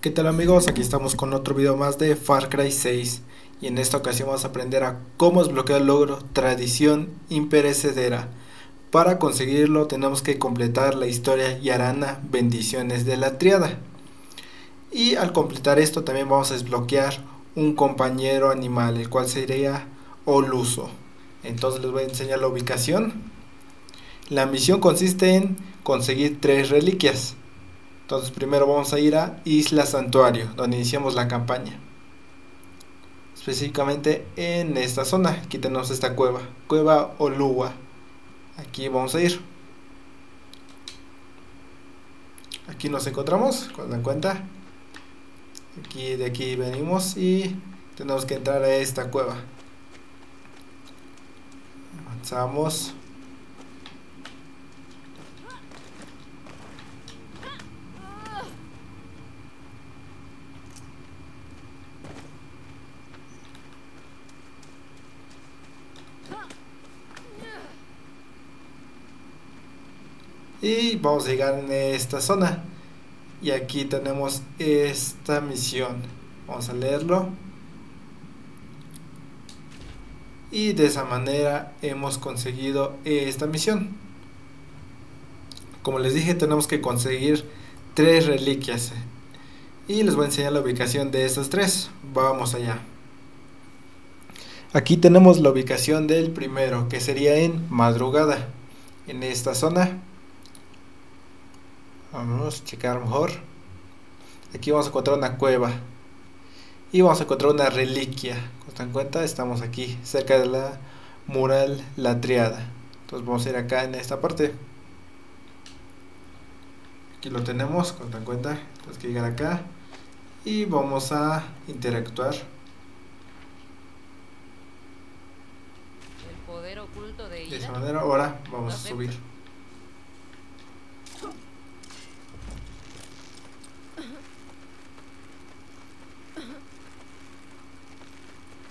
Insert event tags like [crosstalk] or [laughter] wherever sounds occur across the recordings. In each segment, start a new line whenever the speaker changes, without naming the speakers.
¿Qué tal amigos? Aquí estamos con otro video más de Far Cry 6 y en esta ocasión vamos a aprender a cómo desbloquear el logro Tradición Imperecedera. Para conseguirlo tenemos que completar la historia Yarana Bendiciones de la Triada. Y al completar esto también vamos a desbloquear un compañero animal, el cual sería Oluso. Entonces les voy a enseñar la ubicación. La misión consiste en conseguir tres reliquias. Entonces primero vamos a ir a Isla Santuario, donde iniciamos la campaña. Específicamente en esta zona, aquí tenemos esta cueva, Cueva Olúa. Aquí vamos a ir. Aquí nos encontramos, cuando en cuenta. Aquí de aquí venimos y tenemos que entrar a esta cueva. Avanzamos. Y vamos a llegar en esta zona. Y aquí tenemos esta misión. Vamos a leerlo. Y de esa manera hemos conseguido esta misión. Como les dije tenemos que conseguir tres reliquias. Y les voy a enseñar la ubicación de estas tres. Vamos allá. Aquí tenemos la ubicación del primero que sería en madrugada en esta zona Vamos a checar mejor. Aquí vamos a encontrar una cueva. Y vamos a encontrar una reliquia. Como se dan cuenta, estamos aquí, cerca de la mural La Triada. Entonces vamos a ir acá en esta parte. Aquí lo tenemos, como se dan cuenta. Tenemos que llegar acá. Y vamos a interactuar.
El poder oculto de
De esa manera, ahora vamos a subir.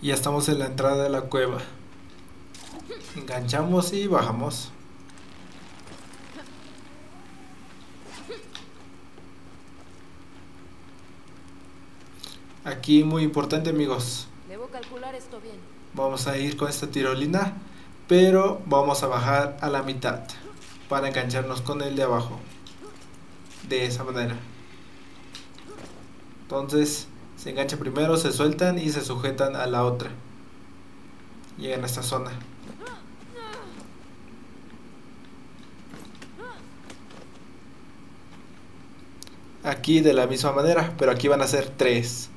Y ya estamos en la entrada de la cueva. Enganchamos y bajamos. Aquí muy importante amigos.
Debo calcular esto bien.
Vamos a ir con esta tirolina. Pero vamos a bajar a la mitad. Para engancharnos con el de abajo. De esa manera. Entonces se engancha primero, se sueltan y se sujetan a la otra. Llegan a esta zona. Aquí de la misma manera, pero aquí van a ser tres.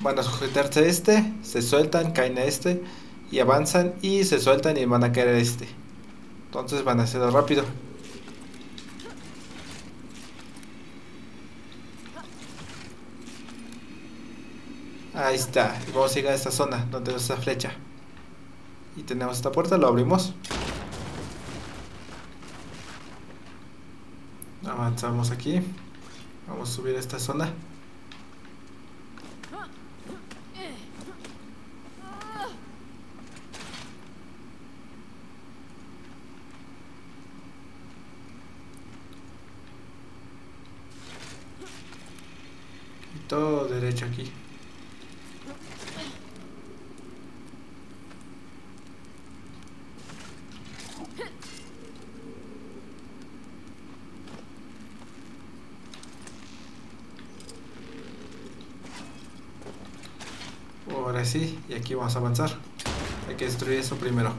Van a sujetarse a este, se sueltan, caen a este y avanzan y se sueltan y van a caer a este. Entonces van a hacerlo rápido. Ahí está. Vamos a llegar a esta zona donde está esta flecha. Y tenemos esta puerta, lo abrimos. Avanzamos aquí. Vamos a subir a esta zona. Todo derecho aquí. Ahora sí, y aquí vamos a avanzar. Hay que destruir eso primero.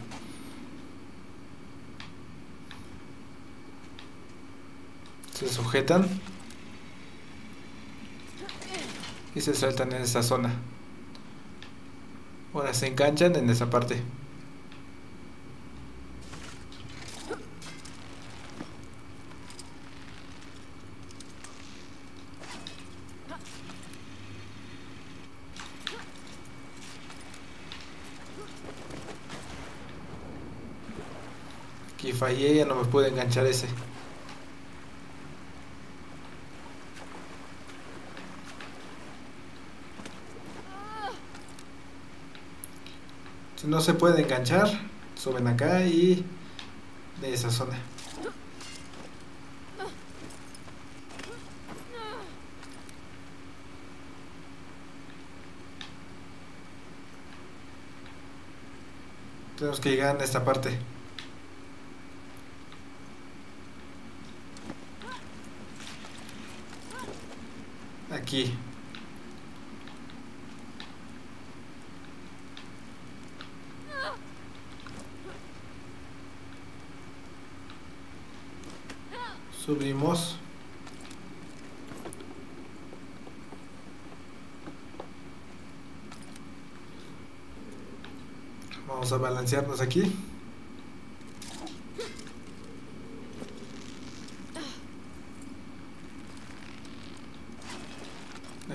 Se sujetan. Y se sueltan en esa zona. Ahora se enganchan en esa parte. Aquí fallé, ya no me pude enganchar ese. Si no se puede enganchar, suben acá y de esa zona. Tenemos que llegar a esta parte. Aquí. Subimos. Vamos a balancearnos aquí.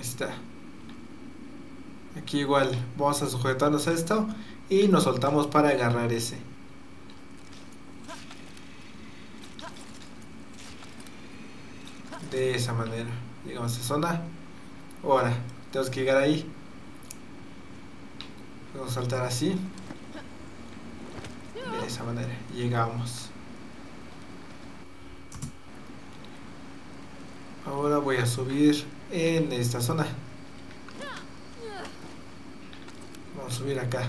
Está. Aquí igual vamos a sujetarnos a esto y nos soltamos para agarrar ese. De esa manera. Llegamos a esa zona. Ahora, tenemos que llegar ahí. A saltar así. De esa manera. Llegamos. Ahora voy a subir en esta zona. Vamos a subir acá.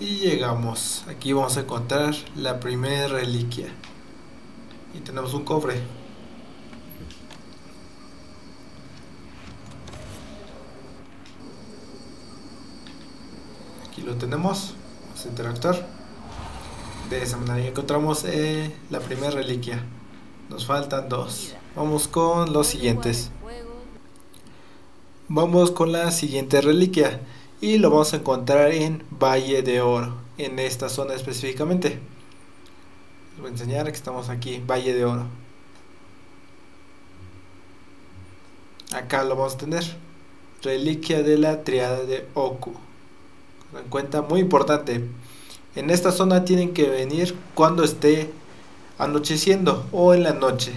Y llegamos. Aquí vamos a encontrar la primera reliquia. Y tenemos un cofre. Lo tenemos. Vamos a interactuar. De esa manera encontramos eh, la primera reliquia. Nos faltan dos. Vamos con los siguientes. Vamos con la siguiente reliquia. Y lo vamos a encontrar en Valle de Oro. En esta zona específicamente. Les voy a enseñar que estamos aquí. Valle de Oro. Acá lo vamos a tener. Reliquia de la triada de Oku. En cuenta muy importante. En esta zona tienen que venir cuando esté anocheciendo o en la noche.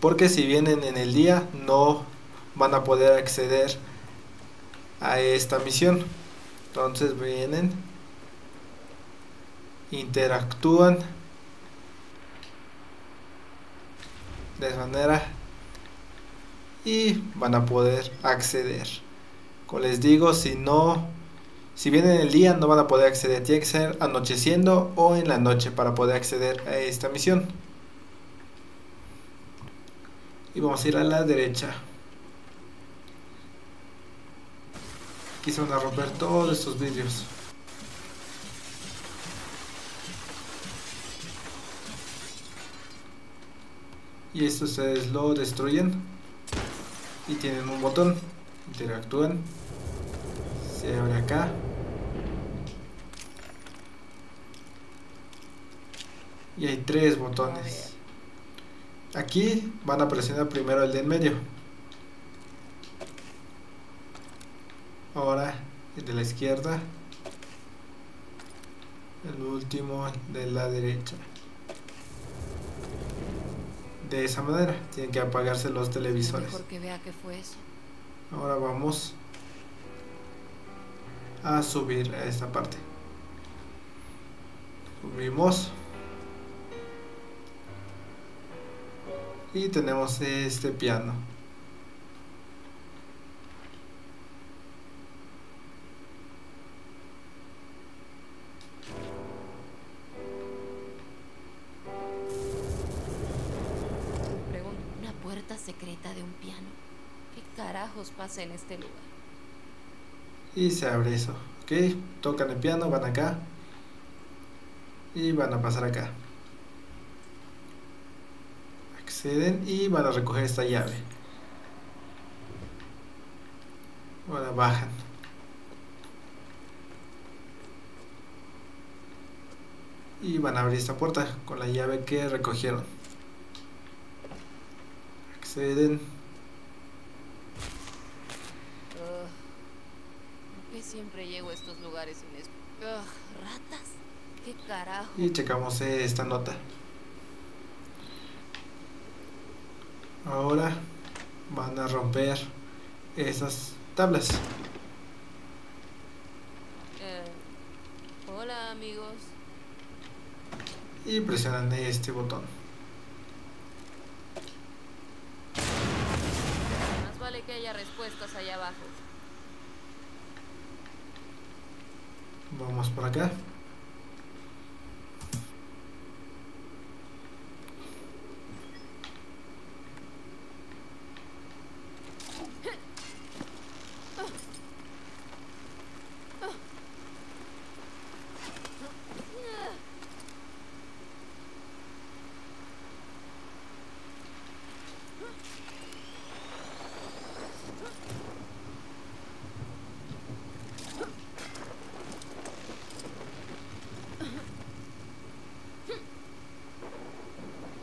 Porque si vienen en el día no van a poder acceder a esta misión. Entonces vienen, interactúan de manera y van a poder acceder. Como les digo, si no, si vienen el día no van a poder acceder. Tiene que ser anocheciendo o en la noche para poder acceder a esta misión. Y vamos a ir a la derecha. Aquí se van a romper todos estos vidrios. Y esto ustedes lo destruyen. Y tienen un botón. Interactúan. Se abre acá. Y hay tres botones. Aquí van a presionar primero el de en medio. Ahora el de la izquierda. El último de la derecha. De esa manera tienen que apagarse los televisores. Ahora vamos a subir a esta parte. Subimos. Y tenemos este piano.
Pregunto, ¿una puerta secreta de un piano? ¿Qué carajos pasa en este lugar?
Y se abre eso. Ok, tocan el piano, van acá. Y van a pasar acá. Acceden y van a recoger esta llave. Ahora bajan. Y van a abrir esta puerta con la llave que recogieron. Acceden.
Ugh. ¿Por qué siempre llego a estos lugares sin. Ugh, ¿Ratas? ¿Qué carajo?
Y checamos esta nota. Ahora van a romper esas tablas.
Eh, hola, amigos.
Y presionan este botón. Vamos por acá.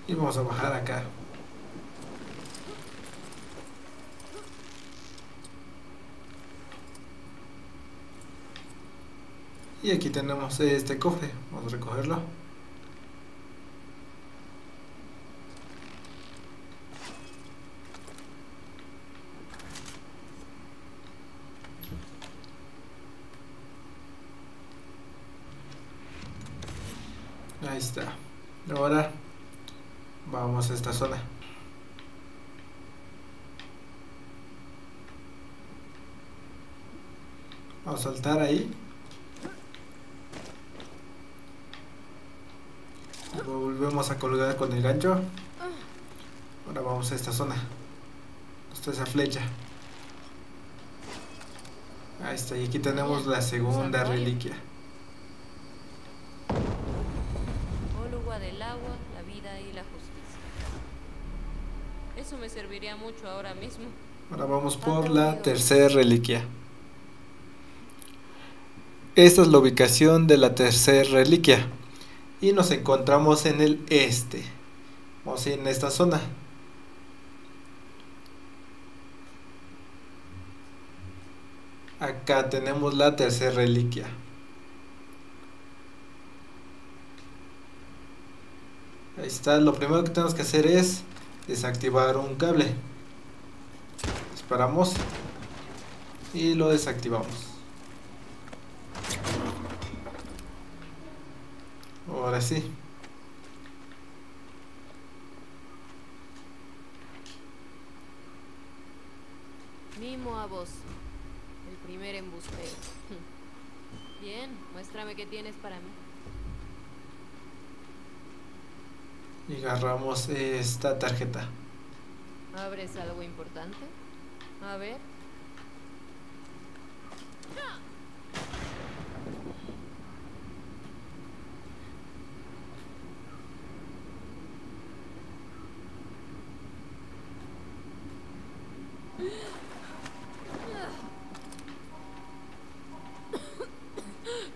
Y vamos a bajar acá. Y aquí tenemos este cofre. Vamos a recogerlo. Ahí está. Ahora vamos a esta zona. Vamos a saltar ahí. Volvemos a colgar con el gancho. Ahora vamos a esta zona. Está esa flecha. Ahí está. Y aquí tenemos la segunda reliquia.
Óluga del agua, la vida y la justicia. Eso me serviría mucho ahora mismo.
Ahora vamos por la tercera reliquia. Esta es la ubicación de la tercera reliquia. Y nos encontramos en el este. Vamos a ir en esta zona. Acá tenemos la tercera reliquia. Ahí está. Lo primero que tenemos que hacer es desactivar un cable. Esperamos. Y lo desactivamos. Ahora sí.
Mimo a vos. El primer embustero. [laughs] Bien, muéstrame qué tienes para mí.
Y agarramos esta tarjeta.
¿Abres algo importante? A ver.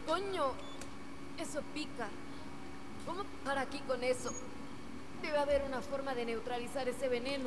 ¡Coño! Eso pica. ¿Cómo para aquí con eso? Debe haber una forma de neutralizar ese veneno.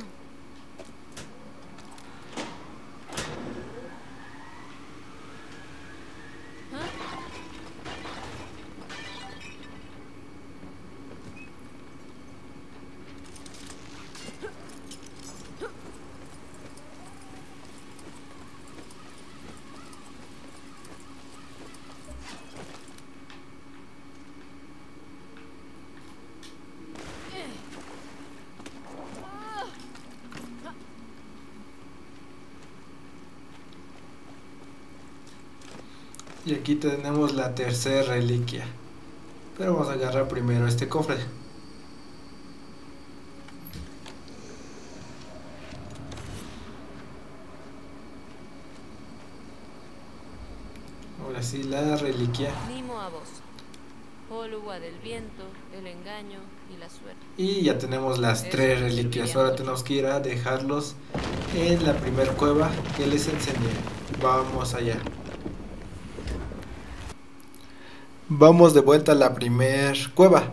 Y aquí tenemos la tercera reliquia. Pero vamos a agarrar primero este cofre. Ahora sí, la reliquia.
Nimo a vos. Polua del viento, el engaño y la suerte.
Y ya tenemos las tres reliquias. Ahora tenemos que ir a dejarlos en la primer cueva que les enseñé. Vamos allá. Vamos de vuelta a la primer cueva.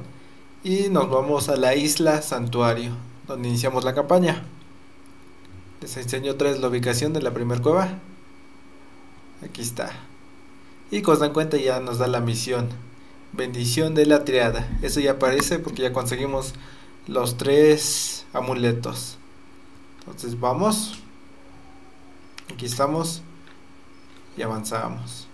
Y nos vamos a la isla Santuario, donde iniciamos la campaña. Les enseño otra vez la ubicación de la primer cueva. Aquí está. Y se dan cuenta ya nos da la misión. Bendición de la triada. Eso ya aparece porque ya conseguimos los tres amuletos. Entonces vamos. Aquí estamos. Y avanzamos.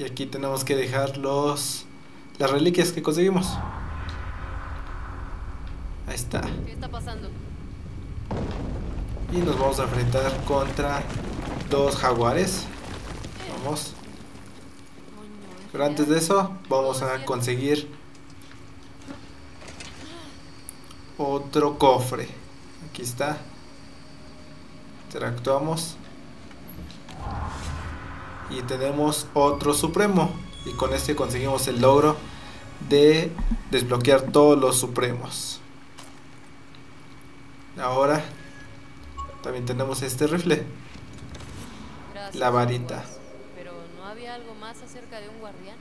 Y aquí tenemos que dejar los las reliquias que conseguimos. Ahí está.
¿Qué está pasando?
Y nos vamos a enfrentar contra dos jaguares. Vamos.
Coño, ¿es
Pero antes de eso, vamos a conseguir otro cofre. Aquí está. Interactuamos. Y tenemos otro supremo. Y con este conseguimos el logro de desbloquear todos los supremos. Ahora también tenemos este rifle.
Gracias,
La varita.
Pero ¿no había algo más acerca de un guardián?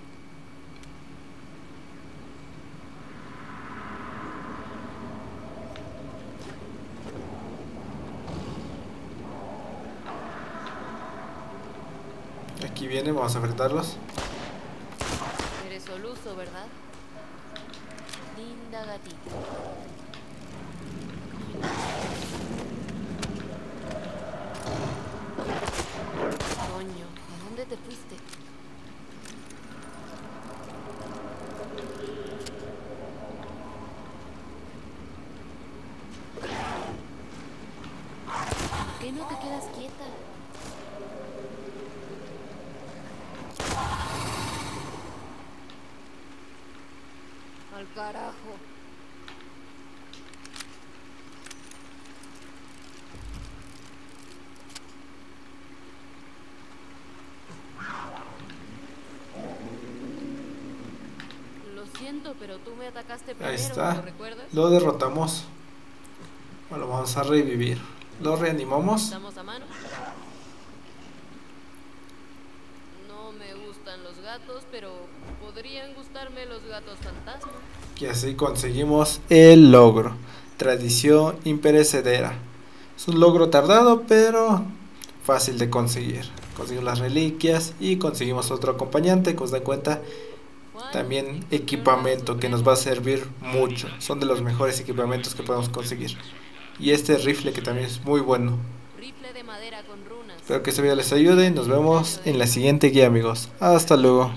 Aquí viene, vamos a enfrentarlos.
Eres soluso, ¿verdad? Linda gatita. Coño, ¿a dónde te fuiste? ¿Por qué no te quedas quieta? Al carajo. Lo siento, pero tú me atacaste primero,
Ahí está.
¿lo recuerdas?
Lo derrotamos. Bueno, vamos a revivir. Lo reanimamos.
¿Estamos a mano? No me gustan los gatos, pero podrían gustarme los gatos fantasma.
Y así conseguimos el logro. Tradición imperecedera. Es un logro tardado, pero fácil de conseguir. Conseguimos las reliquias y conseguimos otro acompañante. Que os dan cuenta, también
¿encontraron
equipamiento que nos va a servir mucho. Son de los mejores equipamientos que podemos conseguir. Y este rifle que también es muy bueno.
Rifle de madera con.
Espero que este video les ayude. Nos vemos en la siguiente guía, amigos. Hasta luego.